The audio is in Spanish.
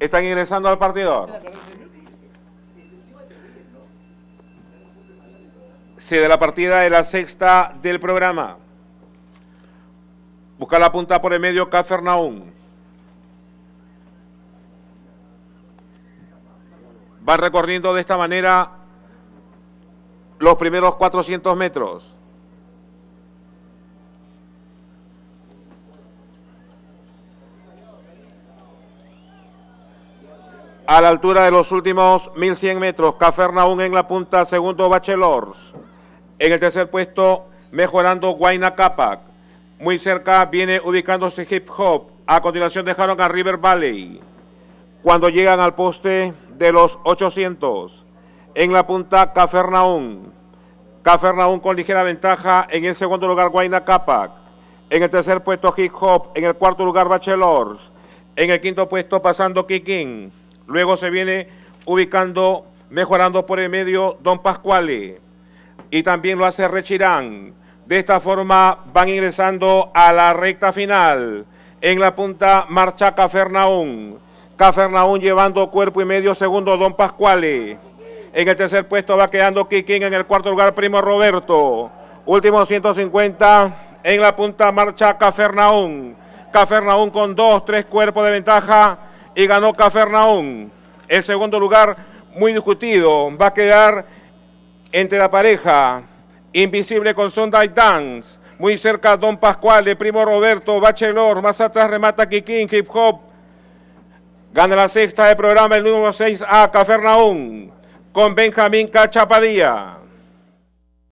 Están ingresando al partidor. Sí, de la partida de la sexta del programa. Busca la punta por el medio Cafernaún. Van recorriendo de esta manera los primeros 400 metros. A la altura de los últimos 1100 metros, Cafernaún en la punta, segundo Bachelors. En el tercer puesto, mejorando Guayna Capac. Muy cerca viene ubicándose Hip Hop. A continuación dejaron a River Valley. Cuando llegan al poste de los 800, en la punta Cafernaún. Cafernaún con ligera ventaja. En el segundo lugar Guayna Capac. En el tercer puesto Hip Hop. En el cuarto lugar Bachelors. En el quinto puesto pasando Kikín. Luego se viene ubicando, mejorando por el medio Don Pascuale. Y también lo hace Rechirán. De esta forma van ingresando a la recta final. En la punta marcha Cafernaún. Cafernaún llevando cuerpo y medio segundo Don Pascuale. En el tercer puesto va quedando Kikín. En el cuarto lugar Primo Roberto. Último 150. En la punta marcha Cafernaún. Cafernaún con dos, tres cuerpos de ventaja. Y ganó Cafernaún. El segundo lugar muy discutido. Va a quedar entre la pareja Invisible con Sonda Dance. Muy cerca Don Pascual, Primo Roberto, Bachelor. Más atrás remata Kikín, Hip Hop. Gana la sexta del programa el número 6A, Cafernaún. Con Benjamín Cachapadía.